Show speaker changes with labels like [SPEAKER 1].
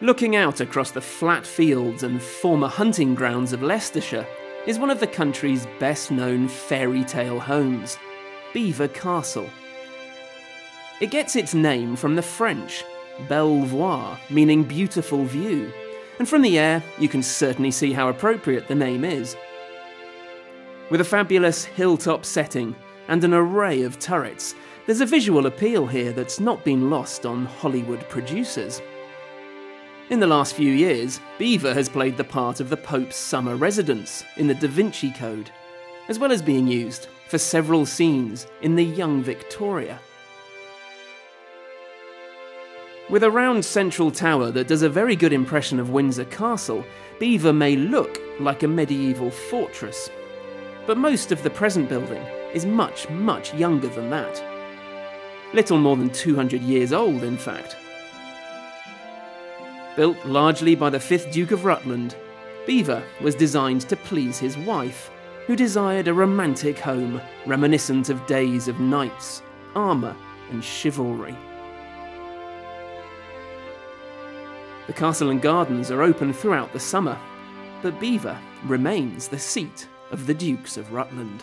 [SPEAKER 1] Looking out across the flat fields and former hunting grounds of Leicestershire is one of the country's best known fairy tale homes, Belvoir Castle. It gets its name from the French, Belvoir, meaning beautiful view, and from the air you can certainly see how appropriate the name is. With a fabulous hilltop setting and an array of turrets, there's a visual appeal here that's not been lost on Hollywood producers. In the last few years, Belvoir has played the part of the Pope's summer residence in the Da Vinci Code, as well as being used for several scenes in the Young Victoria. With a round central tower that does a very good impression of Windsor Castle, Belvoir may look like a medieval fortress. But most of the present building is much, much younger than that. Little more than 200 years old, in fact. Built largely by the 5th Duke of Rutland, Belvoir was designed to please his wife, who desired a romantic home reminiscent of days of knights, armour, and chivalry. The castle and gardens are open throughout the summer, but Belvoir remains the seat of the Dukes of Rutland.